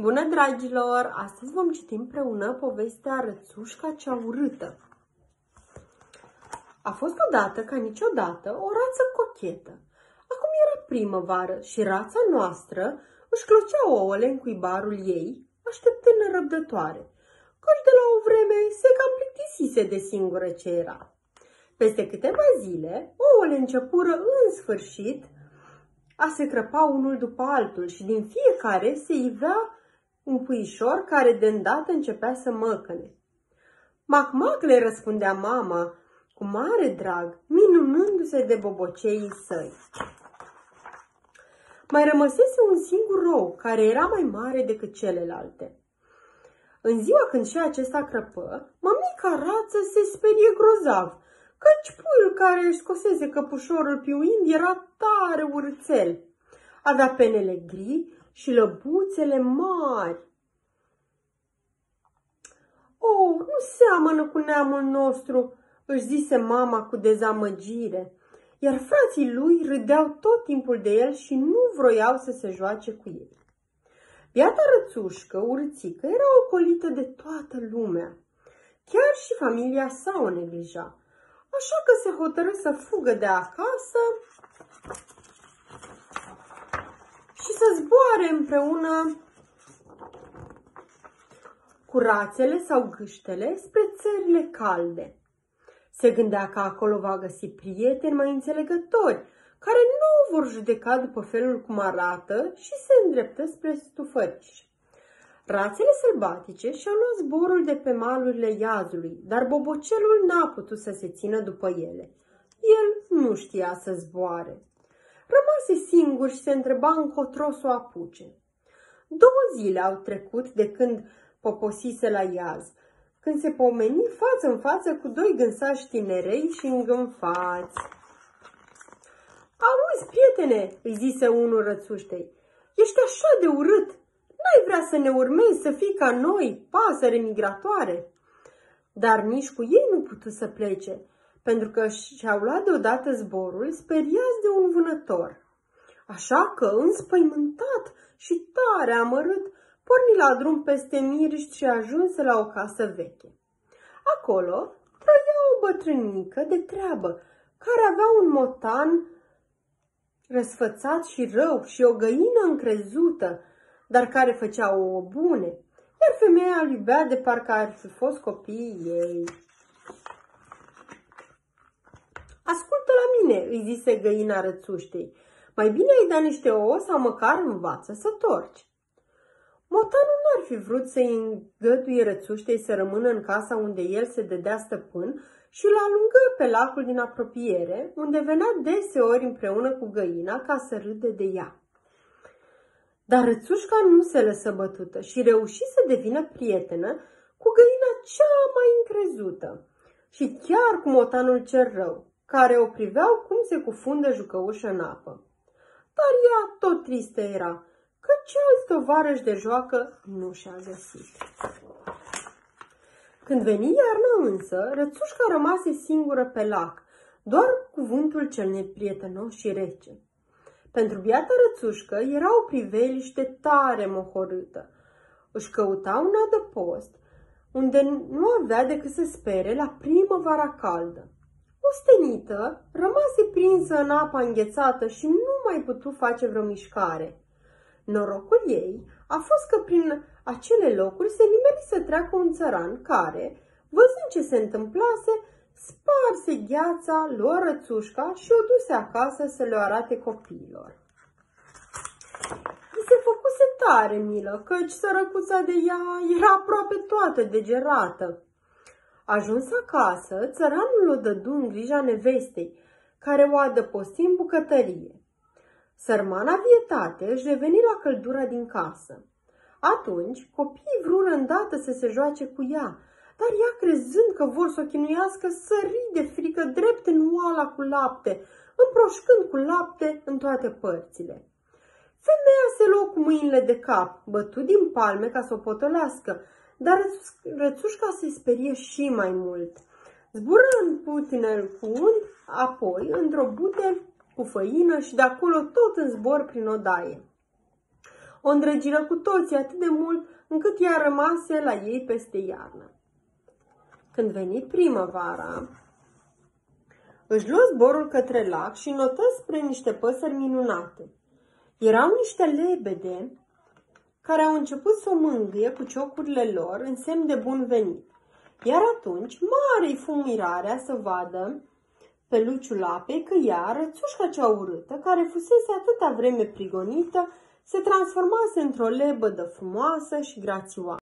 Bună, dragilor! Astăzi vom citi împreună povestea Rățușca cea urâtă. A fost odată, ca niciodată, o rață cochetă. Acum era primăvară și rața noastră își clocea ouăle în cuibarul ei, așteptând răbdătoare, căci de la o vreme se cam plictisise de singură ce era. Peste câteva zile, ouăle începură în sfârșit a se crăpa unul după altul și din fiecare se ivea un puișor care de îndată începea să măcăne. Mac-mac le răspundea mama cu mare drag, minunându-se de boboceii săi. Mai rămăsese un singur rou, care era mai mare decât celelalte. În ziua când și acesta crăpă, mămica rață se sperie grozav, căci puiul care își scosese căpușorul piuind era tare urțel. Avea penele gri și lăbuțele mari. Oh, nu seamănă cu neamul nostru, își zise mama cu dezamăgire, iar frații lui râdeau tot timpul de el și nu vroiau să se joace cu el. Biata rățușcă, urțică, era ocolită de toată lumea. Chiar și familia sa o neglija, așa că se hotărâ să fugă de acasă și să zboare împreună cu rațele sau gâștele spre țările calde. Se gândea că acolo va găsi prieteni mai înțelegători, care nu o vor judeca după felul cum arată și se îndreptă spre stufăriș. Rațele sălbatice și-au luat zborul de pe malurile iazului, dar bobocelul n-a putut să se țină după ele. El nu știa să zboare. Rămase singur și se întreba încotro să o apuce. Două zile au trecut de când poposise la iaz, când se pomeni față în față cu doi gânsași tinerei și îngânfați. Auzi, prietene, îi zise unul rățuștei, ești așa de urât, N-ai vrea să ne urmezi, să fii ca noi, pasăre migratoare? Dar nici cu ei nu putu să plece, pentru că și-au luat deodată zborul speriați de un vânător. Așa că, înspăimântat și tare amărât, porni la drum peste miriști și ajunse la o casă veche. Acolo trăia o bătrânică de treabă, care avea un motan răsfățat și rău și o găină încrezută, dar care făcea o bune, iar femeia îl iubea de parcă ar fi fost copiii ei. Ascultă la mine, îi zise găina rățuștei. Mai bine îi da niște ouă sau măcar învață să torci. Motanul nu ar fi vrut să-i îngăduie rățuștei să rămână în casa unde el se dădea stăpân și îl alungă pe lacul din apropiere, unde venea deseori împreună cu găina ca să râde de ea. Dar rățușca nu se lăsă bătută și reuși să devină prietenă cu găina cea mai încrezută și chiar cu motanul cel rău, care o priveau cum se cufundă jucăușă în apă. Dar ea tot tristă era, că alți tovarăși de joacă nu și-a găsit. Când veni iarna însă, rățușca rămase singură pe lac, doar cuvântul cel neprietenos și rece. Pentru biata rățușcă era o priveliște tare mohorâtă. Își căuta un adăpost unde nu avea decât să spere la primăvara caldă. Ostenită, rămase prinsă în apa înghețată și nu mai putu face vreo mișcare. Norocul ei a fost că prin acele locuri se nimeri să treacă un țăran care, văzând ce se întâmplase, sparse gheața, luă rățușca și o duse acasă să le arate copiilor. I se făcuse tare milă, căci sărăcuța de ea era aproape toată degerată. Ajuns acasă, țăranul o dădu în grija nevestei, care o adăposti în bucătărie. Sărmana vietate își reveni la căldura din casă. Atunci, copiii vrură îndată să se joace cu ea, dar ea, crezând că vor să o chinuiască, sări de frică drept în oala cu lapte, împroșcând cu lapte în toate părțile. Femeia se luă cu mâinile de cap, bătut din palme ca să o potolească, dar rățușca se sperie și mai mult. Zbură în putinel cu unt, apoi într-o bute cu făină și de acolo tot în zbor prin odaie. o îndrăgiră cu toții atât de mult încât ea rămase la ei peste iarnă. Când veni primăvara, își luă zborul către lac și notă spre niște păsări minunate. Erau niște lebede care au început să o mângâie cu ciocurile lor în semn de bun venit. Iar atunci, mare-i fu mirarea să vadă pe luciul apei că ea, rățușca cea urâtă, care fusese atâta vreme prigonită, se transformase într-o lebădă frumoasă și grațioasă.